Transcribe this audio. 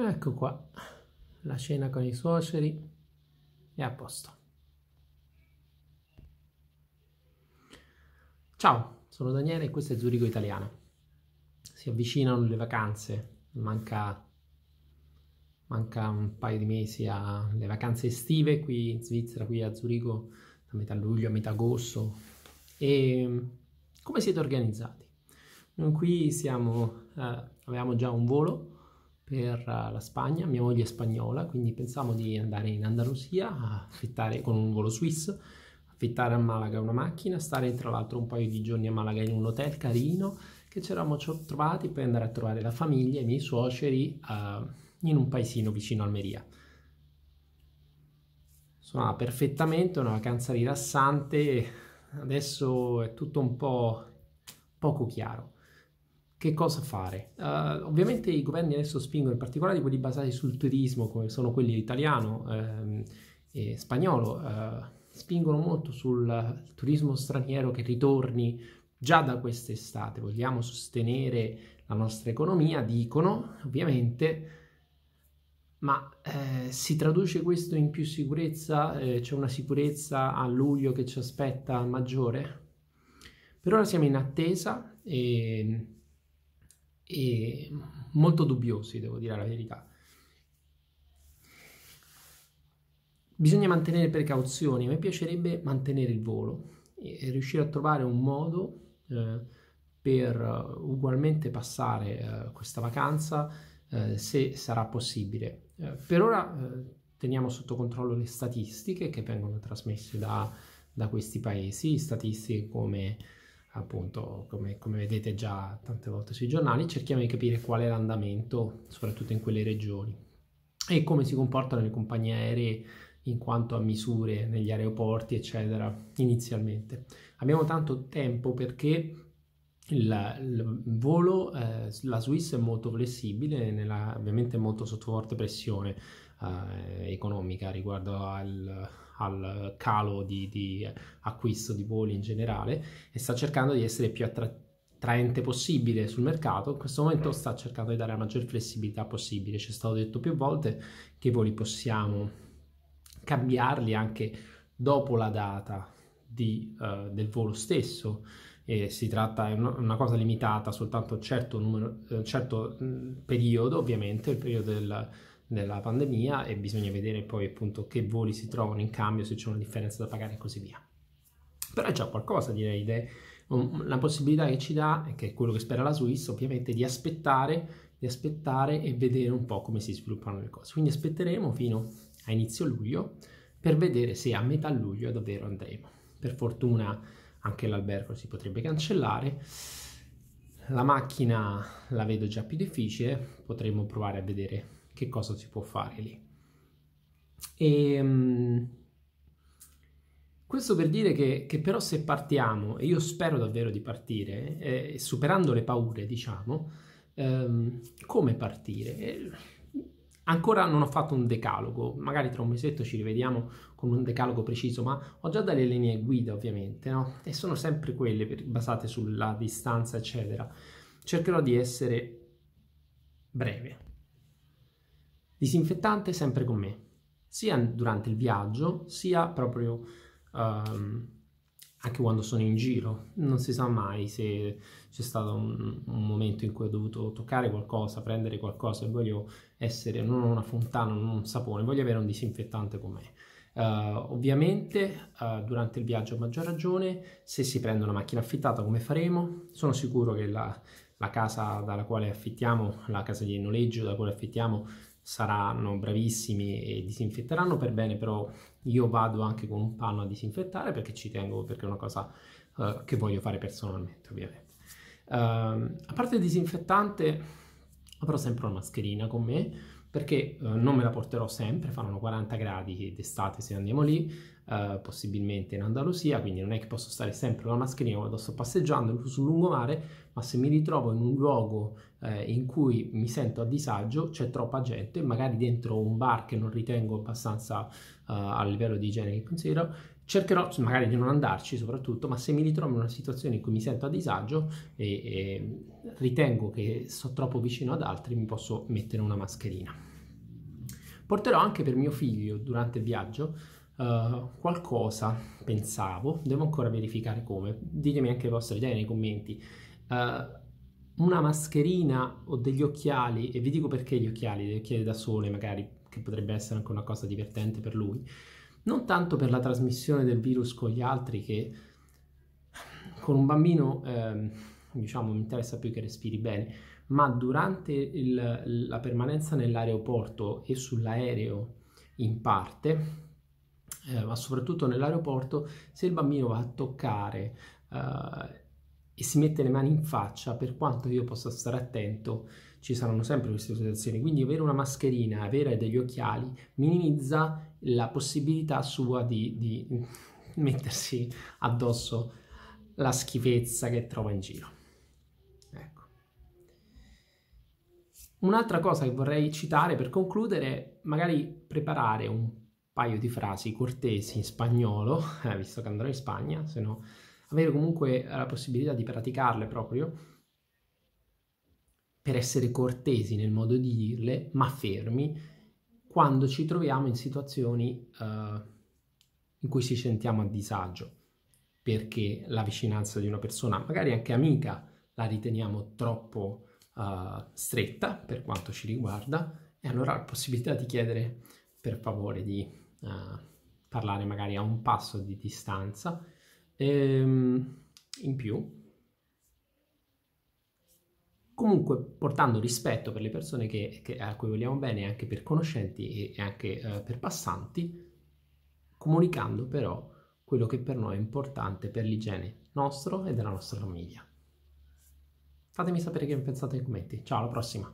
Ecco qua, la cena con i suoceri è a posto. Ciao, sono Daniele e questo è Zurigo Italiana. Si avvicinano le vacanze, manca, manca un paio di mesi alle vacanze estive qui in Svizzera, qui a Zurigo, da metà luglio a metà agosto. E come siete organizzati? Noi qui siamo, eh, avevamo già un volo per uh, la Spagna, mia moglie è spagnola, quindi pensiamo di andare in Andalusia a affittare con un volo Swiss, affittare a Malaga una macchina, stare tra l'altro un paio di giorni a Malaga in un hotel carino che ci eravamo trovati, poi andare a trovare la famiglia, i miei suoceri uh, in un paesino vicino a Almeria. Suonava perfettamente, una vacanza rilassante, adesso è tutto un po' poco chiaro che cosa fare? Uh, ovviamente i governi adesso spingono, in particolare quelli basati sul turismo, come sono quelli italiano ehm, e spagnolo, uh, spingono molto sul turismo straniero che ritorni già da quest'estate. Vogliamo sostenere la nostra economia, dicono, ovviamente, ma eh, si traduce questo in più sicurezza? Eh, c'è una sicurezza a luglio che ci aspetta maggiore? Per ora siamo in attesa e e molto dubbiosi, devo dire la verità. Bisogna mantenere precauzioni, a me piacerebbe mantenere il volo e riuscire a trovare un modo eh, per uh, ugualmente passare uh, questa vacanza uh, se sarà possibile. per ora teniamo sotto controllo le statistiche che vengono trasmesse da, da questi paesi, statistiche come appunto come, come, vedete già tante volte sui giornali, cerchiamo di capire qual è l'andamento, soprattutto in quelle regioni, e come si comportano le compagnie aeree in quanto a misure negli aeroporti, eccetera, inizialmente. Abbiamo tanto tempo perché il, il volo, eh, la Swiss è molto flessibile, nella, ovviamente molto sotto forte pressione eh, economica riguardo al al calo di, di, acquisto di voli in generale e sta cercando di essere più attraente possibile sul mercato. In questo momento sta cercando di dare la maggior flessibilità possibile. Ci è stato detto più volte che i voli possiamo cambiarli anche dopo la data di, uh, del volo stesso. E si tratta di una cosa limitata soltanto a un certo, numero, un certo periodo, ovviamente, il periodo del, della pandemia e bisogna vedere poi appunto che voli si trovano in cambio, se c'è una differenza da pagare e così via. Però è già qualcosa direi, ed è una possibilità che ci dà, che è quello che spera la Swiss ovviamente, di aspettare, di aspettare e vedere un po' come si sviluppano le cose. Quindi aspetteremo fino a inizio luglio per vedere se a metà luglio davvero andremo. Per fortuna anche l'albergo si potrebbe cancellare. La macchina la vedo già più difficile, potremmo provare a vedere che cosa si può fare lì. E, um, questo per dire che, che, però se partiamo, e io spero davvero di partire, eh, superando le paure, diciamo, ehm, come partire? Eh, ancora non ho fatto un decalogo, magari tra un mesetto ci rivediamo con un decalogo preciso, ma ho già delle linee guida ovviamente, no? E sono sempre quelle basate sulla distanza, eccetera. Cercherò di essere breve, Disinfettante sempre con me, sia durante il viaggio, sia proprio um, anche quando sono in giro. Non si sa mai se c'è stato un, un, momento in cui ho dovuto toccare qualcosa, prendere qualcosa e voglio essere non una fontana, non un sapone, voglio avere un disinfettante con me. Uh, ovviamente uh, durante il viaggio a maggior ragione, se si prende una macchina affittata come faremo, sono sicuro che la, la casa dalla quale affittiamo, la casa di noleggio da quale affittiamo, saranno bravissimi e disinfetteranno per bene, però io vado anche con un panno a disinfettare perché ci tengo, perché è una cosa uh, che voglio fare personalmente, ovviamente. Uh, a parte il disinfettante, avrò sempre una mascherina con me perché uh, non me la porterò sempre, fanno 40 gradi d'estate se andiamo lì, eh, possibilmente in Andalusia, quindi non è che posso stare sempre con la mascherina quando sto passeggiando sul lungomare, ma se mi ritrovo in un luogo eh, in cui mi sento a disagio, c'è troppa gente, magari dentro un bar che non ritengo abbastanza uh, a livello di igiene che considero, cercherò magari di non andarci soprattutto, ma se mi ritrovo in una situazione in cui mi sento a disagio e, e ritengo che sto troppo vicino ad altri, mi posso mettere una mascherina. Porterò anche per mio figlio durante il viaggio uh, qualcosa, pensavo, devo ancora verificare come, ditemi anche le vostre idee nei commenti. Uh, una mascherina o degli occhiali, e vi dico perché gli occhiali, degli occhiali da sole magari, che potrebbe essere anche una cosa divertente per lui, non tanto per la trasmissione del virus con gli altri, che con un bambino, eh, diciamo, mi interessa più che respiri bene, ma durante il, la permanenza nell'aeroporto e sull'aereo in parte, eh, ma soprattutto nell'aeroporto, se il bambino va a toccare eh, e si mette le mani in faccia, per quanto io possa stare attento, ci saranno sempre queste situazioni. Quindi avere una mascherina, avere degli occhiali, minimizza la possibilità sua di, di mettersi addosso la schifezza che trova in giro. Ecco. Un'altra cosa che vorrei citare per concludere, magari preparare un paio di frasi cortesi in spagnolo, eh, visto che andrò in Spagna, se no avere comunque la possibilità di praticarle proprio per essere cortesi nel modo di dirle, ma fermi quando ci troviamo in situazioni uh, in cui ci sentiamo a disagio, perché la vicinanza di una persona, magari anche amica, la riteniamo troppo uh, stretta per quanto ci riguarda, e allora la possibilità di chiedere per favore di parlare magari a un passo di distanza Ehm, in più, comunque portando rispetto per le persone che, che, a cui vogliamo bene, anche per conoscenti e anche eh, per passanti, comunicando però quello che per noi è importante per l'igiene nostro e della nostra famiglia. Fatemi sapere che ne pensate nei commenti. Ciao, alla prossima!